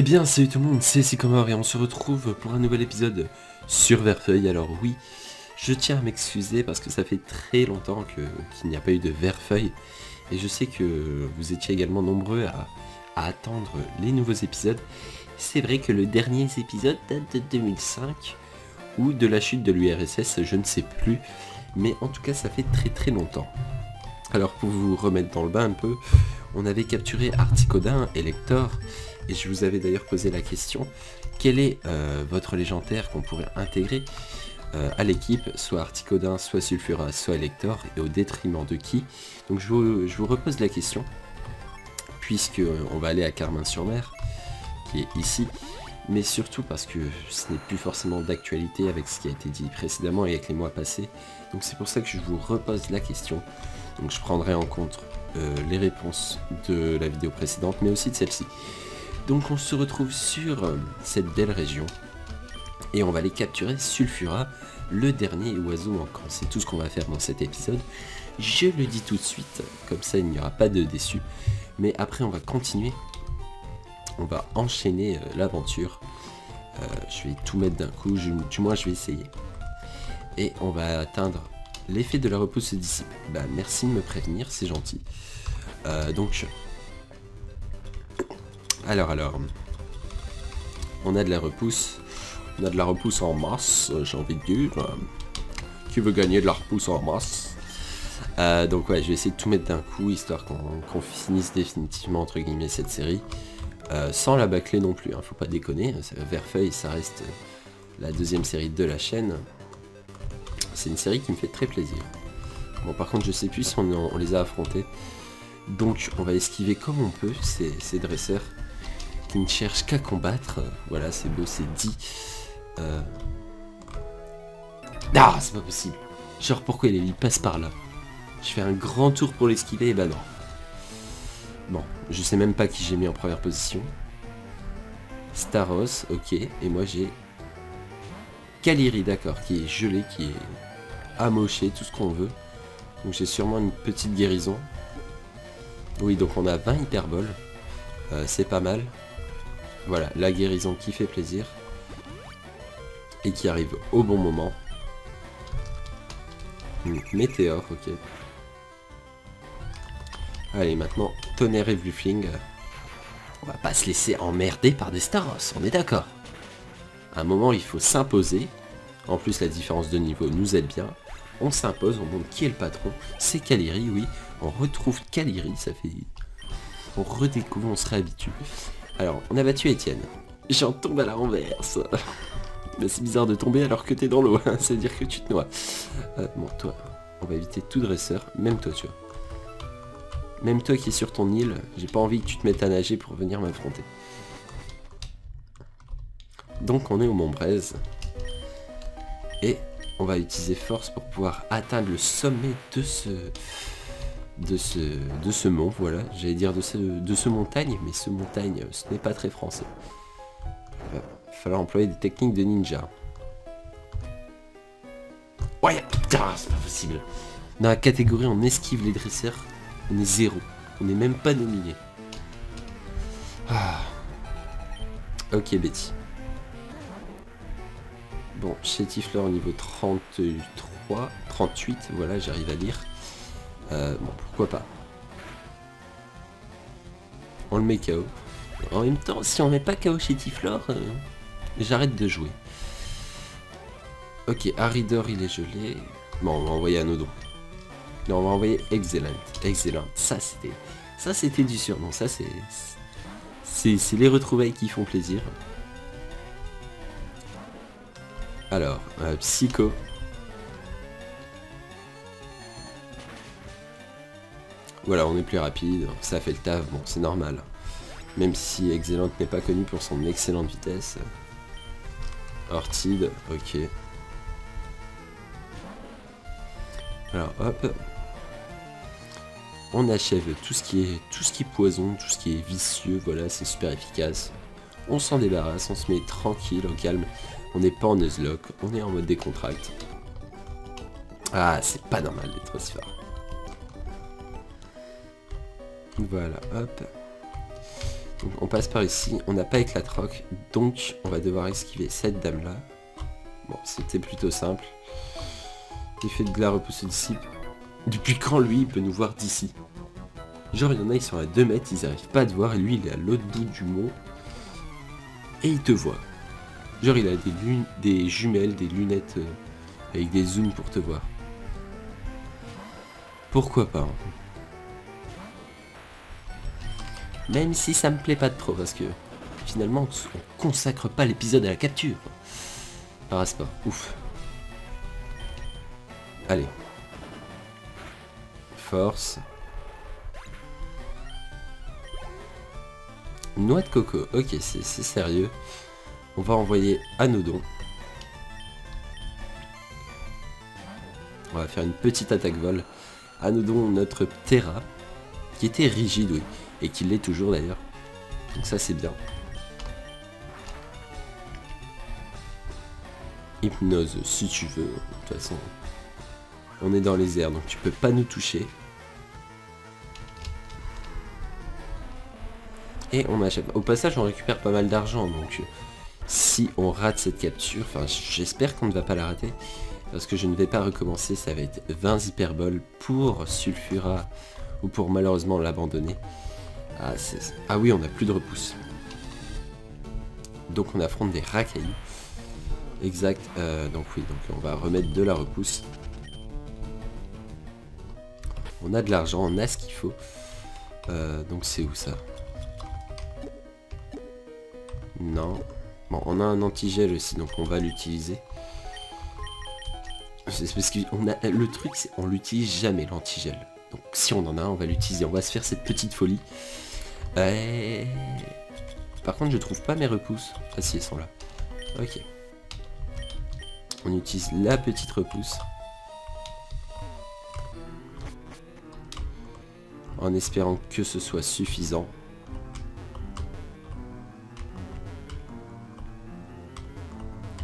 Eh bien, salut tout le monde, c'est Sycomore et on se retrouve pour un nouvel épisode sur Verfeuille. Alors oui, je tiens à m'excuser parce que ça fait très longtemps qu'il n'y a pas eu de Verfeuille. Et je sais que vous étiez également nombreux à, à attendre les nouveaux épisodes. C'est vrai que le dernier épisode date de 2005 ou de la chute de l'URSS, je ne sais plus. Mais en tout cas, ça fait très très longtemps. Alors pour vous remettre dans le bain un peu, on avait capturé Articodin et Lector, et je vous avais d'ailleurs posé la question, quel est euh, votre légendaire qu'on pourrait intégrer euh, à l'équipe, soit Articodin, soit Sulfura, soit Elector, et au détriment de qui? Donc je vous, repose la question, puisque euh, on va aller à Carmin-sur-Mer, qui est ici, mais surtout parce que ce n'est plus forcément d'actualité avec ce qui a été dit précédemment et avec les mois passés. Donc c'est pour ça que je vous repose la question. Donc je prendrai en compte les réponses de la vidéo précédente, mais aussi de celle-ci. Donc on se retrouve sur euh, cette belle région et on va aller capturer Sulfura, le dernier oiseau manquant. C'est tout ce qu'on va faire dans cet épisode. Je le dis tout de suite, comme ça il n'y aura pas de déçu. Mais après on va continuer. On va enchaîner euh, l'aventure. Euh, je vais tout mettre d'un coup, du moins je vais essayer. Et on va atteindre l'effet de la repousse se dissipe. Bah merci de me prévenir, c'est gentil. Donc alors, alors. On a de la repousse. On a de la repousse en masse, euh, j'ai envie de dire. Euh, Qui veut gagner de la repousse en masse? Euh, Donc ouais, je vais essayer de tout mettre d'un coup, histoire qu'on finisse définitivement, entre guillemets, cette série. Sans la bâcler non plus, hein, faut pas déconner. Verfeuille, ça reste la deuxième série de la chaîne. C'est une série qui me fait très plaisir. Bon, par contre, je sais plus si on, les a affrontés. Donc, on va esquiver comme on peut ces dresseurs qui ne cherchent qu'à combattre. Voilà, c'est beau, c'est dit. Euh... Ah, c'est pas possible. Genre, pourquoi il, il passe par là? Je fais un grand tour pour l'esquiver, et bah non. Bon, je sais même pas qui j'ai mis en première position. Staros, ok. Et moi, j'ai Kaliri, d'accord, qui est gelé, qui est amoché, tout ce qu'on veut. Donc j'ai sûrement une petite guérison. Oui, donc on a 20 hyperboles. Euh, c'est pas mal. Voilà, la guérison qui fait plaisir. Et qui arrive au bon moment. Hmm, Météore, ok. Allez, maintenant, tonnerre et Bluffling. On va pas se laisser emmerder par des Staros, on est d'accord. À un moment, il faut s'imposer. En plus, la différence de niveau nous aide bien. On s'impose, on montre qui est le patron. C'est Kaliri, oui. On retrouve Kaliri, ça fait... On redécouvre, on se réhabitue. Alors, on a battu Étienne. J'en tombe à la renverse. Mais c'est bizarre de tomber alors que t'es dans l'eau, hein. ça veut dire que tu te noies. Euh, bon, toi, on va éviter tout dresseur, même toi, tu vois. Même toi qui es sur ton île, j'ai pas envie que tu te mettes à nager pour venir m'affronter. Donc on est au Mont Braise. Et on va utiliser force pour pouvoir atteindre le sommet de ce de ce de mont voilà. J'allais dire de ce montagne mais ce montagne ce n'est pas très français. Il va falloir employer des techniques de ninja. Ouais putain c'est pas possible. Dans la catégorie on esquive les dresseurs on est zéro. On n'est même pas nominé. Ah. ok Betty. Bon, Chétifleur au niveau 33, 38, voilà, j'arrive à lire. Euh, bon, pourquoi pas. On le met KO. En même temps, si on met pas KO Chétifleur, euh, j'arrête de jouer. Ok, Haridor il est gelé. Bon, on va envoyer Anodon. Non, on va envoyer Excellent. Excellent. Ça c'était. Ça c'était du surnom. Ça c'est. C'est c'est les retrouvailles qui font plaisir. Alors, euh, Psycho. Voilà, on est plus rapide, ça fait le taf, bon, c'est normal. Même si Excellent n'est pas connu pour son excellente vitesse. Ortide, ok. Alors, hop. On achève tout ce qui est tout ce qui poison, tout ce qui est vicieux, voilà, c'est super efficace. On s'en débarrasse, on se met tranquille, au calme. On n'est pas en Nuzlocke, on est en mode décontract. Ah, c'est pas normal d'être aussi fort. Voilà, hop. on passe par ici, on n'a pas éclat roc, donc on va devoir esquiver cette dame là. Bon, c'était plutôt simple. L'effet de glace repoussé d'ici. Depuis quand lui il peut nous voir d'ici? Genre il y en a ils sont à 2 mètres, ils n'arrivent pas à te voir et lui il est à l'autre bout du mont. Et il te voit. Genre il a des, des jumelles, des lunettes euh, avec des zooms pour te voir. Pourquoi pas hein? Même si ça me plaît pas trop parce que finalement on consacre pas l'épisode à la capture. Parasport, ouf. Allez. Force. Noix de coco, ok c'est sérieux. On va envoyer Anodon. On va faire une petite attaque vol. Anodon, notre Terra, qui était rigide, oui. Et qu'il l'est toujours d'ailleurs. Donc ça c'est bien. Hypnose si tu veux. De toute façon, on est dans les airs donc tu peux pas nous toucher. Et on achète. Au passage on récupère pas mal d'argent donc si on rate cette capture, enfin j'espère qu'on ne va pas la rater. Parce que je ne vais pas recommencer, ça va être 20 hyperboles pour Sulfura ou pour malheureusement l'abandonner. Ah, ah, oui, on n'a plus de repousse. Donc on affronte des racailles. Exact. Euh, donc oui, donc on va remettre de la repousse. On a de l'argent, on a ce qu'il faut. Euh, donc c'est où ça? Non. Bon, on a un antigel aussi, donc on va l'utiliser. Le truc, c'est on l'utilise jamais l'antigel. Donc si on en a on va l'utiliser. On va se faire cette petite folie. Par contre, je trouve pas mes repousses. Ah si, elles sont là. Ok. On utilise la petite repousse. En espérant que ce soit suffisant.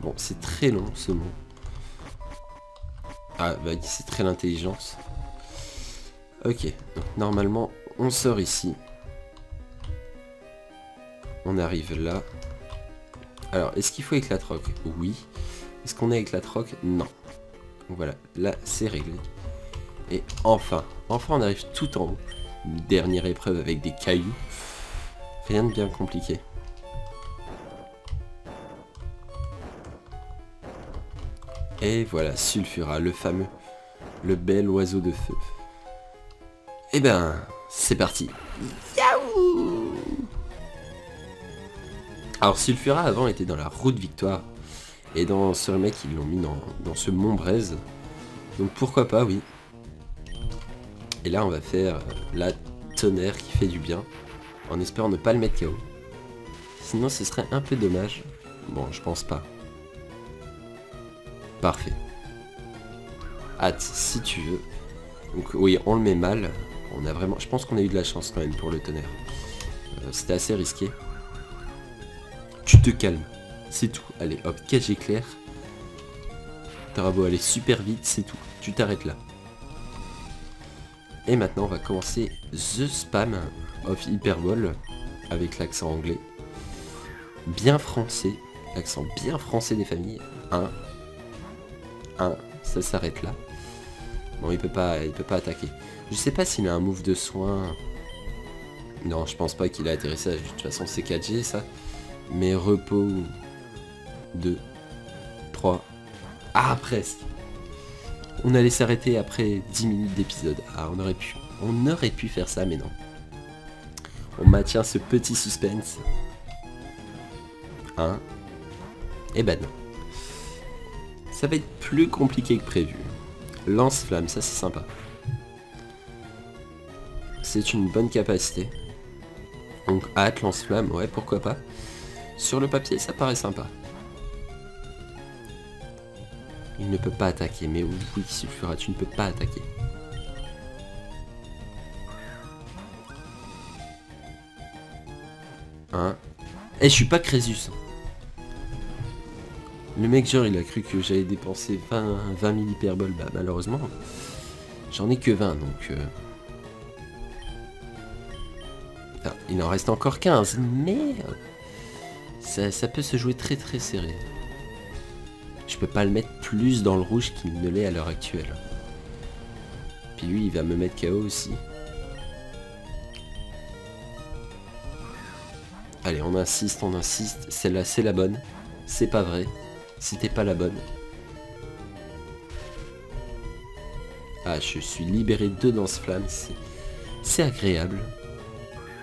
Bon, c'est très long ce mot. Ah, bah c'est très l'intelligence. Ok, normalement, on sort ici. On arrive là. Alors, est-ce qu'il faut éclatroc Oui. Est-ce qu'on est éclatroc Non. Voilà, là, c'est réglé. Et enfin, enfin on arrive tout en haut. Dernière épreuve avec des cailloux. Rien de bien compliqué. Et voilà, Sulfura, le fameux, le bel oiseau de feu. Eh ben, c'est parti. Alors Sulfura avant était dans la route victoire. Et dans ce remake ils l'ont mis dans, ce mont braise. Donc pourquoi pas oui. Et là on va faire euh, la tonnerre qui fait du bien. En espérant ne pas le mettre KO. Sinon ce serait un peu dommage. Bon je pense pas. Parfait. Hâte si tu veux. Donc oui on le met mal. On a vraiment. Je pense qu'on a eu de la chance quand même pour le tonnerre. Euh, c'était assez risqué. Te calmes. C'est tout. Allez, hop, cage éclair. T'auras beau aller super vite, c'est tout. Tu t'arrêtes là. Et maintenant, on va commencer The Spam of Hyperbole avec l'accent anglais. Bien français. L'accent bien français des familles. 1. 1. Ça s'arrête là. Bon, il peut pas, il peut pas attaquer. Je sais pas s'il a un move de soin. Non, je pense pas qu'il a atterrissage. De toute façon, c'est 4G, ça. Mais repos 2, 3. Ah, presque. On allait s'arrêter après 10 minutes d'épisode. Ah, on aurait pu. On aurait pu faire ça, mais non. On maintient ce petit suspense. Hein? Et eh ben non. Ça va être plus compliqué que prévu. Lance-flamme, ça c'est sympa. C'est une bonne capacité. Donc hâte, lance-flamme, ouais, pourquoi pas. Sur le papier, ça paraît sympa. Il ne peut pas attaquer, mais oui, Sulfura, tu ne peux pas attaquer. Hein? Eh, je suis pas Crésus. Le mec, genre, il a cru que j'allais dépenser 20, 20 000 hyperboles. Bah, malheureusement, j'en ai que 20, donc... Euh, Enfin, il en reste encore 15, mais ça, peut se jouer très très serré. Je peux pas le mettre plus dans le rouge qu'il ne l'est à l'heure actuelle. Puis lui, il va me mettre KO aussi. Allez, on insiste, on insiste. Celle-là, c'est la bonne. C'est pas vrai. C'était pas la bonne. Ah, je suis libéré de danse flamme. C'est agréable.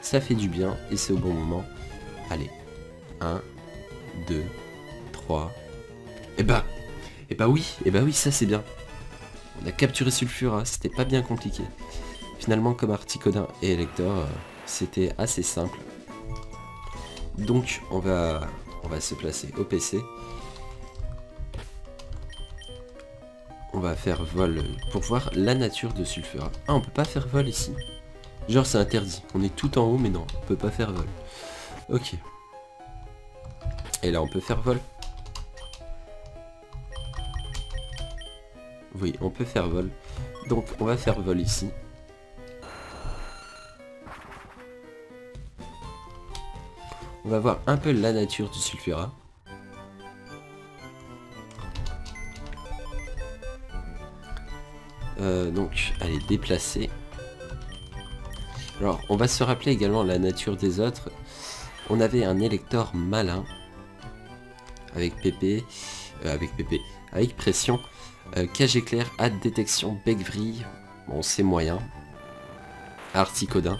Ça fait du bien et c'est au bon moment. Allez. 1, 2, 3. Et bah. Et bah oui. Et bah oui, ça c'est bien. On a capturé Sulfura. C'était pas bien compliqué. Finalement, comme Articodin et Elector, euh, c'était assez simple. Donc, on va, on va se placer au PC. On va faire vol pour voir la nature de Sulfura. Ah, on peut pas faire vol ici. Genre, c'est interdit. On est tout en haut, mais non, on peut pas faire vol. Ok. Et là, on peut faire vol. Oui, on peut faire vol. Donc, on va faire vol ici. On va voir un peu la nature du sulfura. Euh, donc, allez, déplacer. Alors, on va se rappeler également la nature des autres. On avait un électeur malin. Avec PP. Euh, avec PP. Avec pression. Euh, cage éclair, à détection, bec vrille. Bon, c'est moyen. Articodin.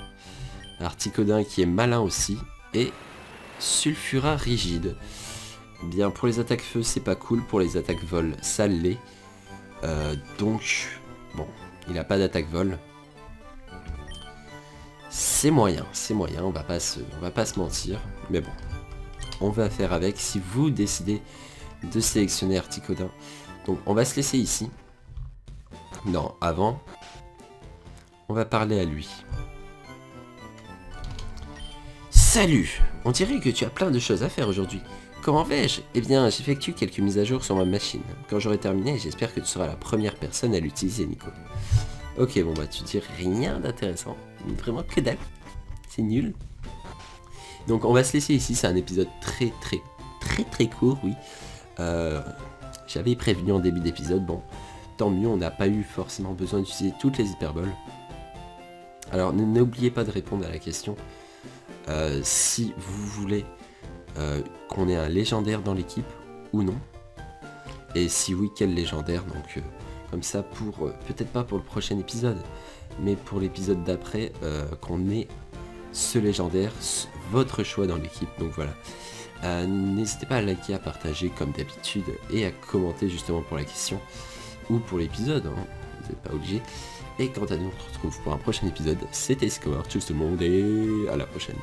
Articodin qui est malin aussi. Et Sulfura rigide. Bien, pour les attaques feu, c'est pas cool. Pour les attaques vol, ça l'est. donc, bon, il a pas d'attaque vol. C'est moyen, c'est moyen, on va pas se mentir. Mais bon, on va faire avec si vous décidez de sélectionner Articodin. Donc on va se laisser ici. Non, avant, on va parler à lui. Salut On dirait que tu as plein de choses à faire aujourd'hui. Comment vais-je? Eh bien, j'effectue quelques mises à jour sur ma machine. Quand j'aurai terminé, j'espère que tu seras la première personne à l'utiliser, Nico. Ok, bon bah tu dis rien d'intéressant. Vraiment que dalle. C'est nul. Donc on va se laisser ici, c'est un épisode très très très très court, oui. Euh, j'avais prévenu en début d'épisode, bon, tant mieux, on n'a pas eu forcément besoin d'utiliser toutes les hyperboles. Alors n'oubliez pas de répondre à la question. Euh, si vous voulez euh, qu'on ait un légendaire dans l'équipe ou non. Et si oui, quel légendaire? Donc comme ça pour, peut-être pas pour le prochain épisode, mais pour l'épisode d'après, qu'on ait ce légendaire, votre choix dans l'équipe. Donc voilà. Euh, n'hésitez pas à liker, à partager comme d'habitude et à commenter justement pour la question ou pour l'épisode. Hein. Vous n'êtes pas obligé. Et quant à nous, on se retrouve pour un prochain épisode. C'était Score. Tout le monde et à la prochaine.